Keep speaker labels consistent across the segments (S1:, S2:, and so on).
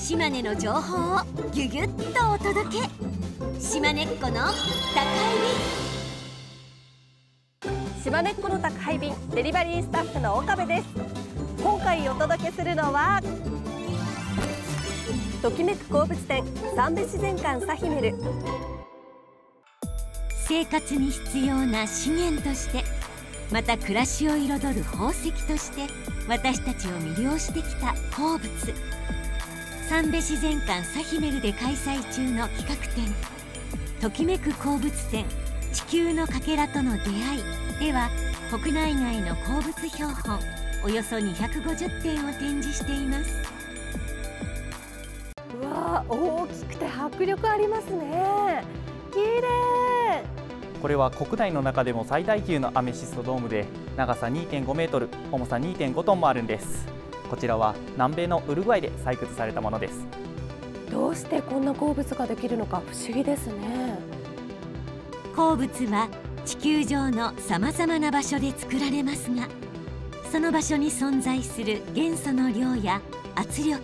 S1: 島根の情報をぎゅぎゅっとお届け。島根っ子の宅配
S2: 便。島根っ子の宅配便デリバリースタッフの岡部です。今回お届けするのはときめく鉱物店三部自然館サヒメル。
S1: 生活に必要な資源としてまた暮らしを彩る宝石として私たちを魅了してきた鉱物三部自然館サヒメルで開催中の企画展「ときめく鉱物展地球のかけらとの出会い」では国内外の鉱物標本およそ250点を展示しています。
S2: うわ大きくて迫力ありますね。綺麗。
S3: これは国内の中でも最大級のアメシストドームで長さ2.5メートル重さ2.5トンもあるんですこちらは南米のウルグアイで採掘されたものです。
S2: どうしてこんな鉱物ができるのか不思議ですね。
S1: 鉱物は地球上のさまざまな場所で作られますがその場所に存在する元素の量や圧力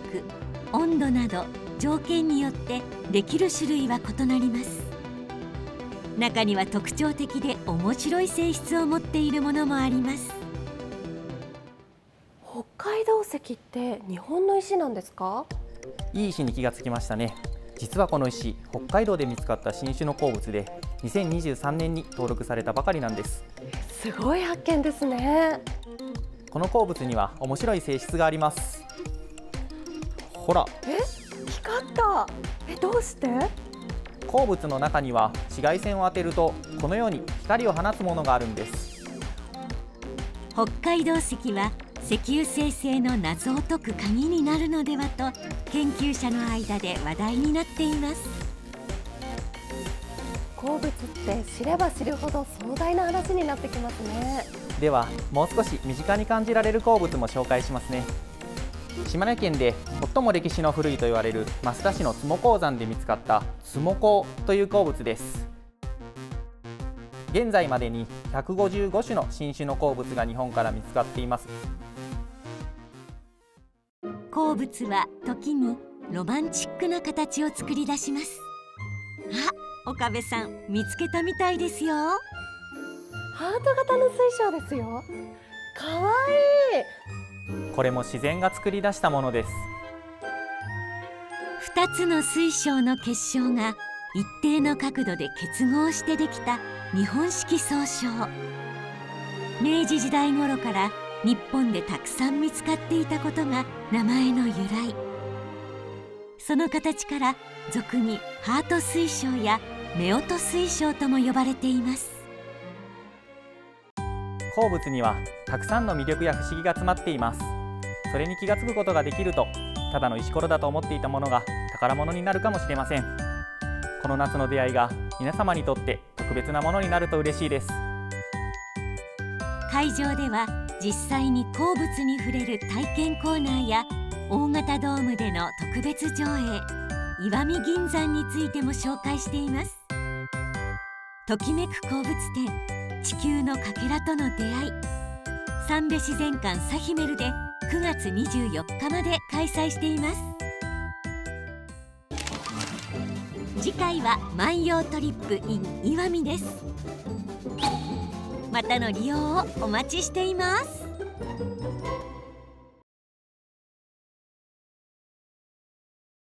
S1: 温度など条件によってできる種類は異なります。中には特徴的で面白い性質を持っているものもあります
S2: 道石って日本の石なんですか？
S3: いい石に気がつきましたね。実はこの石北海道で見つかった新種の鉱物で2023年に登録されたばかりなんです。
S2: すごい発見ですね。
S3: この鉱物には面白い性質があります。ほら。
S2: え光った。えどうして？
S3: 鉱物の中には紫外線を当てるとこのように光を放つものがあるんです。
S1: 北海道石は石油生成の謎を解く鍵になるのではと研究者の間で話題になっています。
S2: 鉱物って知れば知るほど壮大な話になってきますね。
S3: ではもう少し身近に感じられる鉱物も紹介しますね。島根県で最も歴史の古いと言われる増田市の津鉱山で見つかった津鉱という鉱物です現在までに155種の新種の鉱物が日本から見つかっています。
S1: 鉱物は時にロマンチックな形を作り出します。あ岡部さん見つけたみたいですよ。
S2: ハート型の水晶ですよ。かわい
S3: い。これも自然が作り出したものです。
S1: 2つの水晶の結晶が一定の角度で結合してできた日本式総称。明治時代頃から日本でたくさん見つかっていたことが名前の由来。その形から俗にハート水晶や夫婦水晶とも呼ばれています。
S3: 鉱物にはたくさんの魅力や不思議が詰まっています。それに気がつくことができるとただの石ころだと思っていたものが宝物になるかもしれません。この夏の出会いが皆様にとって特別なものになると嬉しいです。
S1: 会場では実際に鉱物に触れる体験コーナーや大型ドームでの特別上映石見銀山についても紹介しています。ときめく鉱物展地球のかけらとの出会い三部自然館サヒメルで9月24日まで開催しています。次回は万葉トリップ in 岩見です。またの利用をお待ちしています。